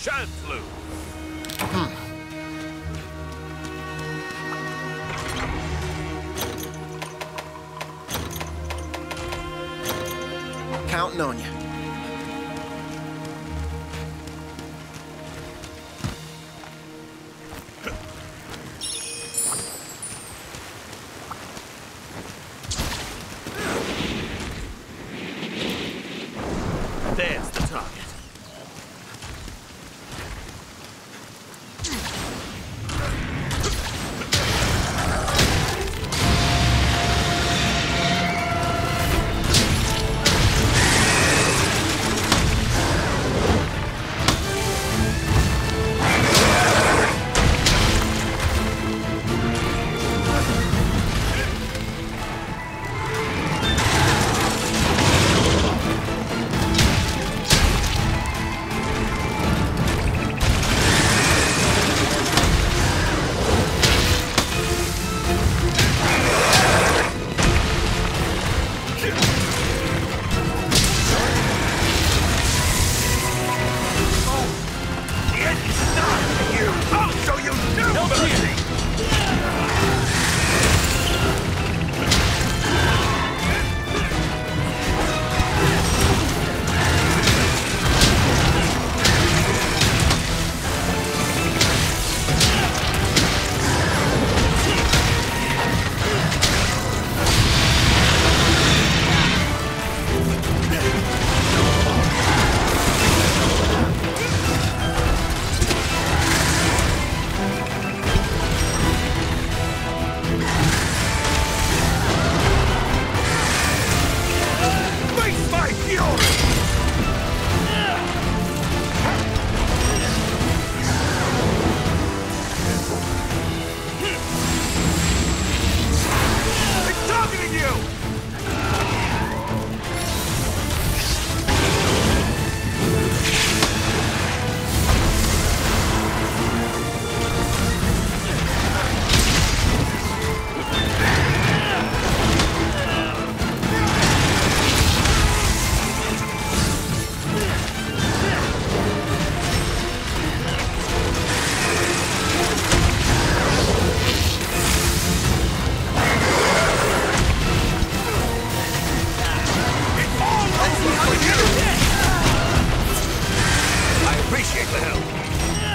shan't lose. Hmm. Counting on you. the hell?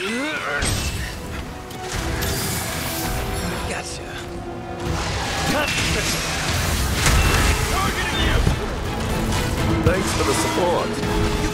Gotcha. Targeting you! Thanks for the support.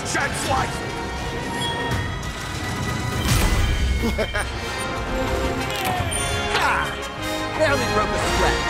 This chance! Ha! Barely broke a sweat.